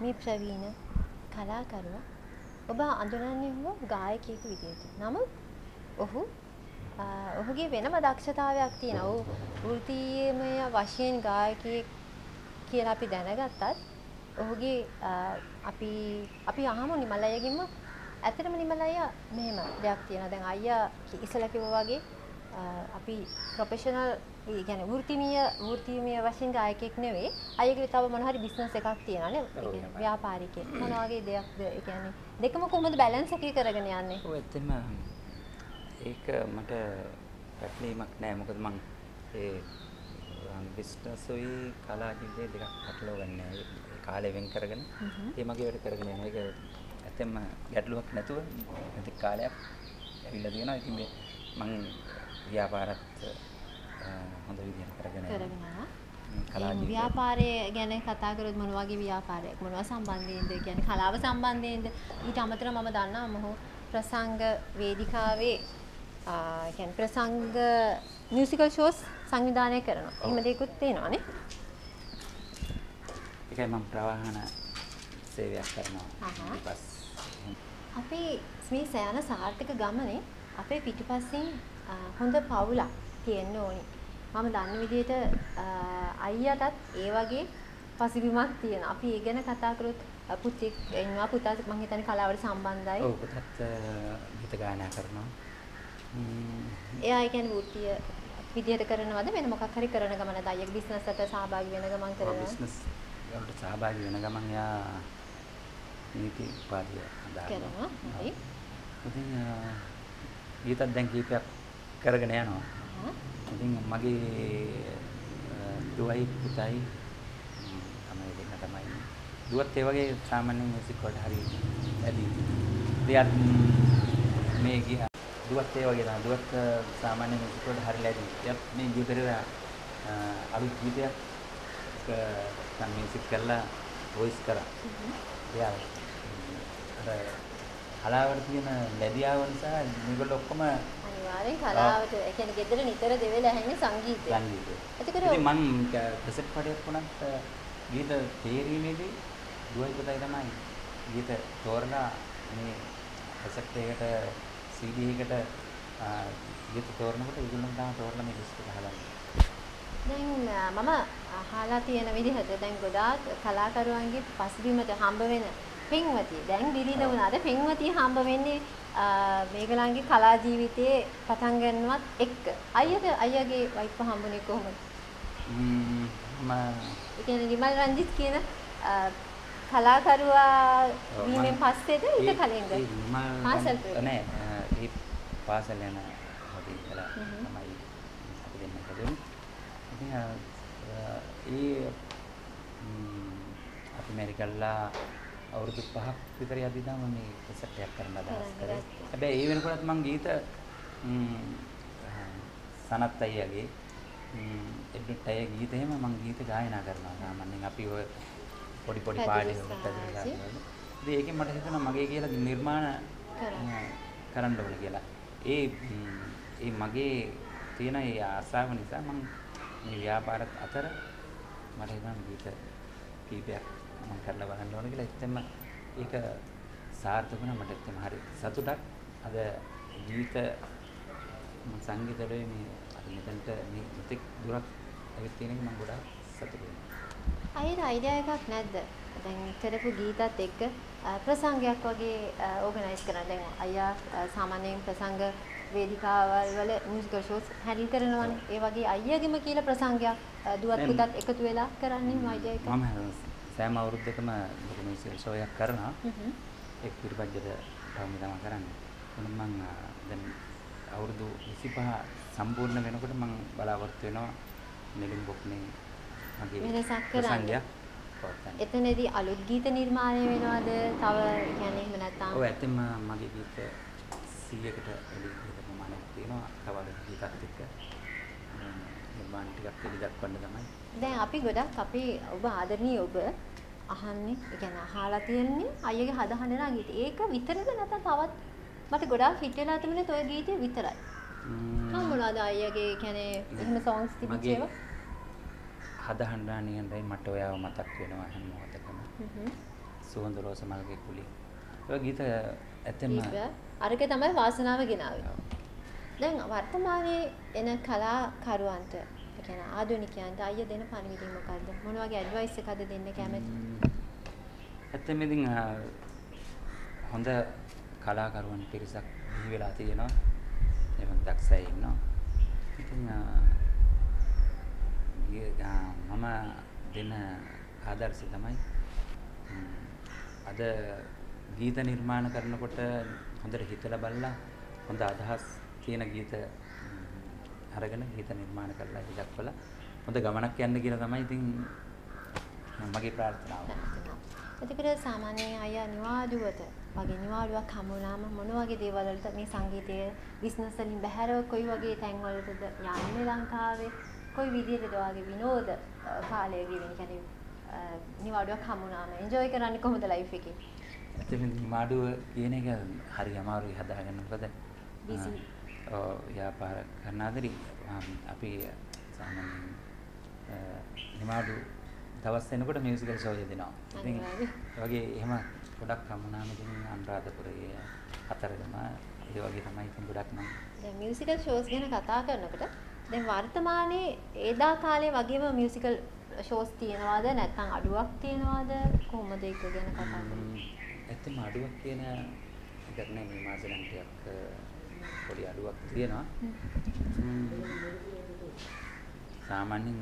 මේ ප්‍රවීණ කලාකරුවා ඔබ අඳුරන්නේ ඔහු ගායකයෙකු විදිහට. නමුත් ඔහු අ, ඔහුගේ වෙනම දක්ෂතාවයක් තියෙනවා. ඔහු වෘත්තීයමය වශයෙන් ගායකයෙක් කියලා අපි දැනගත්තත් ඔහුගේ අ, අපි අපි අහමු නිමල් අයියගෙන්ම ඇත්තටම නිමල් අයියා මෙහෙම දෙයක් තියෙනවා. දැන් අයියා ඉස්සලා කිව්වා වගේ අ, අපි ප්‍රොෆෙෂනල් ඒ කියන්නේ වෘත්තීමය වෘත්තීමය වශයෙන් ගායකයෙක් නෙවෙයි. අයියගේ තව මොන හරි බිස්නස් එකක් තියෙනවා නේ. ඒ කියන්නේ ව්‍යාපාරිකයෙක්. මොන වගේ දෙයක්ද? ඒ කියන්නේ දෙකම කොහොමද බැලන්ස් එකේ කරගෙන යන්නේ? ඔව් ඇත්තම ඒක මට පැටලීමක් නෑ මොකද මං ඒ බිස්නස් උයි කලා ජීවිතේ දෙකක් පැටලව ගන්න නෑ. ඒ කාලේ වෙන් කරගෙන ඒ මගේ වැඩ කරගෙන යනවා. ඒක ඇත්තම ගැටලුවක් නැතුව නැති කාලයක් ඇවිල්ලා තියෙනවා. ඉතින් මේ ව්‍යාපාරත් හොඳ විදිහට කරගෙන කරගෙන ව්‍යාපාරය ගැන කතා කරොත් මොන වගේ ව්‍යාපාරයක්? මොනවා සම්බන්ධයෙන්ද? කියන්නේ කලාව සම්බන්ධයෙන්ද? ඊට අමතරව මම දන්නවා මොහු ප්‍රසංග වේදිකාවේ කියන්නේ ප්‍රසංග මියුසිකල් ෂෝස් සංවිධානය කරනවා. එහෙම දෙයක්ත් තියෙනවානේ. ඒකයි මම ප්‍රවාහන සේවයක් කරනවා. අපේ මේ සෑන සාර්ථක ගමනේ අපේ පිටිපස්සෙන් හොඳ පවුලක් තියෙන්න ඕනි. මම දන්න විදිහට අයියටත් ඒ වගේ පසුබිමක් තියෙනවා. අපි ඒ ගැන කතා කරොත් පුතෙක් ඉන්නවා පුතා මම හිතන්නේ කලාවට සම්බන්ධයි. ඔව් පුතත් ගීත ගායනා කරනවා. එයා ඒ කියන්නේ වෘත්තීය විදිහට කරනවද වෙන මොකක් හරි කරන ගමනද අයියගේ බිස්නස් එකට සහභාගී වෙන ගමන් කරනවා. බිස්නස් වලට සහභාගී වෙන ගමන් යා නීති හදාගන්නවා. කරනවා. හරි. ඉතින් ගීතත් දැන් කීපයක් කරගෙන යනවා. ඉතින් මගේ දුවයි පුතයි තමයි දෙන්න තමයි. දුවත් ඒ වගේ සාමාන්‍ය මියුසික් වලට හරි ඇදී. දෙයක් මේ ගියා දුවත් ඒ වගේ තමයි. දුවත් සාමාන්‍ය මියුසික් වලට හරි ලැබි. එයත් මේ ගීතරේ අලුත් ගීතයක් අ, මියුසික් කරලා වොයිස් කරා. එයා අර කලාවට තියෙන ලැබියාව නිසා මේගොල්ලෝ ඔක්කොම අනිවාර්යෙන් කලාවට ඒ කියන්නේ ගෙදර නිතර දෙවෙලා ඇහෙන්නේ සංගීතය. සංගීතය. එතකොට ඉතින් මම කැසට් පඩයක් වුණත් ගීත තේරීමේදී දුවයි පුතයි තමයි ගීත තෝරලා මේ කැසට් එකකට CD එකකට අ, ගීත තෝරනකොට ඒගොල්ලෝ තමයි තෝරලා මේ ලිස්ට් එක හදන්නේ. දැන් මම අහලා තියෙන විදිහට දැන් ගොඩාක් කලාකරුවන්ගේ පසුබිමට හම්බ වෙන පෙන්වතිය. දැන් බිරිඳ වුණාද පෙන්වතිය හම්බ වෙන්නේ අ, මේගොල්ලන්ගේ කලා ජීවිතයේ පටන් ගන්නවත් එක්ක. අයියද අයියගේ වයිෆ් හම්බුනේ කොහොමද? ම්ම් ඒ කියන්නේ නිමල් රංජිත් කියන කලාකරුවා වීමෙන් පස්සේද ඊට කලින්ද? පාසල්. නෑ ඒ පාසල් යන ඉඳලා හ්ම්. තමයි අපි දෙන්න හැදුනේ. ඉතින් ඒ අපි මෙරිකල්ලා අවුරුදු 5ක් විතර යද්දී තමයි මේ කැසට් එකක් කරන්න අදහස් කරේ. හැබැයි ඒ වෙනකොටත් මම ගීත සනත් අයියාගේ එඩ්විඩ් අයියා ගීත එහෙම මම ගීත ගායනා කරනවා. සාමාන්‍යයෙන් අපි ඔය පොඩි පොඩි පාඩි. ගායනා ඉතින් ඒකෙන් මට හිතුණා මගේ කියලා නිර්මාණ කරන්න. ඕන කියලා. ඒ ඒ මගේ තියෙන ඒ ආසාව නිසා මම මේ ව්‍යාපාරත් අතර මට හිතුණා ගීත කීපයක් මම කරලා බලන්න ඕන කියලා. එතෙම ඒක සාර්ථක වුණා මට එතෙම හරි සතුටක්. අද ජීවිත මම සංගීතවලේ මේ අද මෙතනට මේ මෙතෙක් දුරක් ඇවිත් තියෙන එක මම ගොඩාක් සතුටු වෙනවා. අයියට අයිඩියා එකක් නැද්ද? දැන් කරපු ගීතත් එක්ක ප්‍රසංගයක් වගේ ඕගනයිස් කරන්න. දැන් අයියා සාමාන්‍යයෙන් ප්‍රසංග වේදිකාවල් වල මියුසිකල් ෂෝස් හැන්ඩල් කරනවානේ. ඒ වගේ අයියාගෙම කියලා ප්‍රසංගයක් දුවත් පුතත් එකතු වෙලා කරන්නේ අයිඩියා එක. මම සෑම අවුරුද්දකම මියුසිකල් ෂෝ එකක් කරනවා. හ්ම්. එක් පිරිපැජ්ජට තවම තමයි කරන්නේ. මොකද මම දැන් අවුරුදු 25 සම්පූර්ණ වෙනකොට මම බලාපොරොත්තු වෙනවා නෙළුම් බොක්නේ මගේ වෙනසක් කරන්න. එතනදී අලුත් ගීත නිර්මාණය වෙනවද? තව කියන්නේ එහෙම නැත්නම් ඔව් ඇත්තෙන්ම මගේ ගීත 100කට වැඩි ගීත ප්‍රමාණයක් තියෙනවා. තව අලුත් ගීතත් එක්ක නිර්මාණ ටිකක් එළිදක්වන්න තමයි. දැන් අපි ගොඩක් අපේ ඔබ ආදරණීය ඔබ අහන්නේ, ඒ කියන්නේ අහලා තියෙන්නේ අයියගේ හද හඬනා ගීත. ඒක විතරද නැත්නම් තවත් මට ගොඩාක් හිට වෙලා තිබුණේ toy ගීතය විතරයි. ම්ම්, මොනවද අයියගේ කියන්නේ එහෙම songs මගේ ඒවා? හද හඬා නියඳයි මට ඔයාව මතක් වෙනවා හැම මොහොතකම. හ්ම්. සුවඳ රෝස මල්ගේ කුලි. ඒ ගීත ඇත්තෙන්ම ගීත අරක තමයි වාසනාව ගෙනාවේ. දැන් වර්තමානයේ එන කලාකරුවන්ට කියන්නේ ආධුනිකයන්ට අයිය දෙන පණිවිඩය මොකද්ද? මොන වගේ ඇඩ්වයිස් එකක්ද දෙන්න කැමති? ඇත්තම ඉතින් අ, හොඳ කලාකරුවන් පිරිසක් බිහි වෙලා තියෙනවා. එහෙම දක්ෂයි ඉන්නවා. ඉතින් අ, ගිය- ආ, මම දෙන ආදර්ශය තමයි ම්, අද ගීත නිර්මාණ කරනකොට හොඳට හිතලා බලලා හොඳ අදහස් තියෙන ගීත ම්, අරගෙන ගීත නිර්මාණ කරලා දක්වලා හොඳ ගමනක් යන්න කියලා තමයි ඉතින් මගේ ප්‍රාර්ථනාව. එතකොට සාමාන්‍යයෙන් අය නිවාඩුවට වගේ නිවාඩුවක් හමු වුණාම මොන වගේ දේවල් වලට මේ සංගීතයේ බිස්නස් වලින් බැහැරව කොයි වගේ තැන් වලටද යන්නේ ලංකාවේ. කොයි විදිහටද වගේ විනෝද කාලය ගෙවෙන්නේ කියන්නේ නිවාඩුවක් හමු වුණාම එන්ජොයි කරන්නේ කොහොමද ලයිෆ් එකේ? ඇත්තටම මාඩුව කියන එක හරි අමාරුයි හදාගන්න මොකද Busy. ව්‍යාපාර කරන අතරි. අපි සාමාන්‍යයෙන් නිමාඩු දවස් වෙනකොට මියුසිකල් ෂෝ යදිනවා. ඉතින් වගේ එහෙම ගොඩක් හමුනාම ඉතින් අනුරාධපුරයේ අතරගම ඒ වගේ තමයි ඉතින් ගොඩක් නම්. දැන් මියුසිකල් ෂෝස් ගැන කතා කරනකොට දැන් වර්තමානයේ ඒදා කාලේ වගේම මියුසිකල් ෂෝස් තියෙනවද? නැත්නම් අඩුවක් තියෙනවද? කොහොමද ඒක ගැන කතා කරන්නේ? ඇත්තම අඩුවක් කියන එකක් නෑ මේ මාසෙ නම් ටිකක් පොඩි අඩුවක් තියෙනවා. සාමාන්‍යයෙන්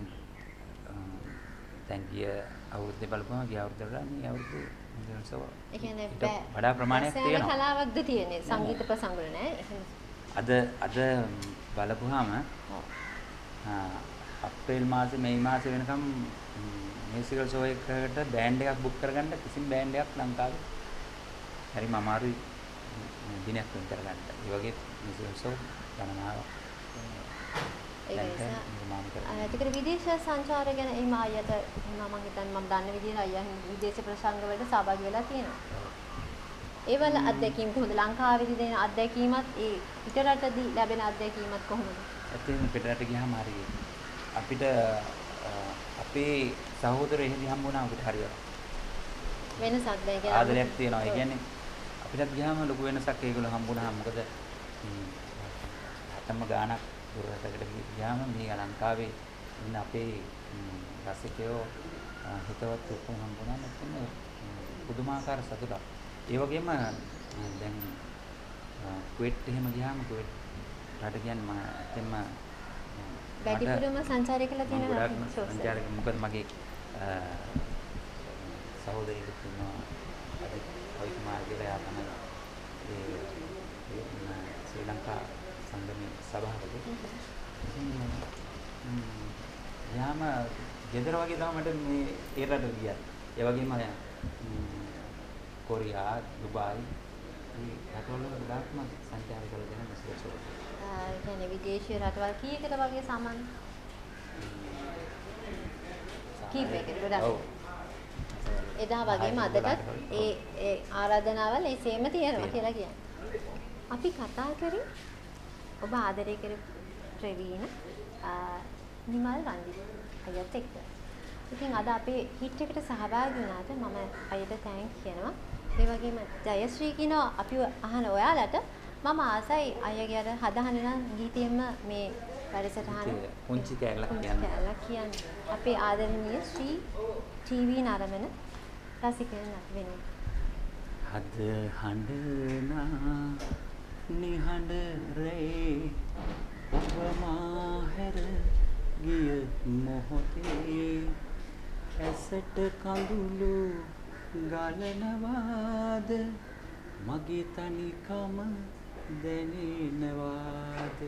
දැන් ගිය අවුරුද්දේ බලපුවම ගිය අවුරුද්දට වඩා මේ අවුරුද්දේ මුදල්සව ඒ කියන්නේ වඩා ප්‍රමාණයක් තියෙනවා. කලාවක්ද තියෙන්නේ සංගීත ප්‍රසංගවල නෑ එහෙම අද අද බලපුවාම. අප්‍රේල් මාසේ මේ මාසේ වෙනකම් මියුසිකල් ෂෝ එකකට බෑන්ඩ් එකක් බුක් කරගන්න කිසිම බෑන්ඩ් එකක් ලංකාවේ හරිම අමාරුයි දිනයක් වෙන් කරගන්න. ඒ වගේ ෂෝ ගණනාවක් ඒක ලංකාවේ නිසා නිර්මාණය අ, කරනවා. ඒකට විදේශ සංචාර ගැන එහෙම අයියට මම හිතන්නේ මම දන්න විදිහට අයියා විදේශ ප්‍රසංග වලට සහභාගී වෙලා තියෙනවා. ඒ වල අත්දැකීම් කොහොමද ලංකාවේදී දෙන අත්දැකීමත් ඒ පිටරටදී ලැබෙන අත්දැකීමත් කොහොමද? ඇත්තටම පිටරට ගියාම හරි අපිට අපේ සහෝදරයෝ එහෙදි හම්බුණා අපිට හරියට වෙනසක් දැන් කියන්නේ ආදරයක් තියෙනවා. ඒ. කියන්නේ අපිටත් ගියාම ලොකු වෙනසක් ඒගොල්ලෝ හම්බුනහම මොකද ම්, හැතැම්ම ගාණක් දුර රටකට ගියාම මේ ලංකාවේ ඉන්න අපේ රසිකයෝ හිතවත් ඔක්කොම හම්බුනහම එතන ම්, පුදුමාකාර සතුටක්. ඒ වගේම දැන් කුවේට් එහෙම ගියාම කුවේට් රට කියන්නේ මම ඇත්තෙන්ම වැඩිපුරම සංචාරය කළා මම තියෙන ගොඩාක්ම shows වල. සංචාරක මොකද මගේ අ, සහෝදරියෙක් ඉන්නවා කියලා එයා තමයි ඒ ශ්‍රී ලංකා සංගමේ ම්, යාම ගෙදර වගේ තමයි මට මේ ඒ රට ගියා. ඒ වගේම කොරියා, දුබායි මේ රටවල ගොඩාක්ම සංචාර මිස්ලසෝ. ආ, ඒ කියන්නේ විදේශීය රටවල් කීයකට වගේ සාමාන්‍ය? කීපයකට ගොඩක්. එදා වගේම අදටත්. ඒ ඒ ආරාධනාවල් ඒ සේම තියෙනවා. කියලා කියන්නේ. අපි කතා කරේ ඔබ ආදරය කරපු ප්‍රවීණ නිමල් රන්දි අයත් එක්ක. ඉතින් අද අපේ හිට් එකට සහභාගී වුණාට මම අයට තෑන්ක් කියනවා. ඒ වගේම ජයශ්‍රී කියනවා අපි අහන ඔයාලට මම ආසයි අයගේ අර හදහන නම් ගීතයෙන්ම මේ වැඩසටහන පුංචි- පුංචි කියන්න. අපේ ආදරණීය ශ්‍රී ටීවී නරඹන රසිකයන් අපි වෙනුවෙන්. හද හඬනා නිහඬ රේ ඔබ මාහැර ගිය මොහොතේ ඇසට කඳුළු ගලනවාද මගේ තනිකම දැනෙනවාද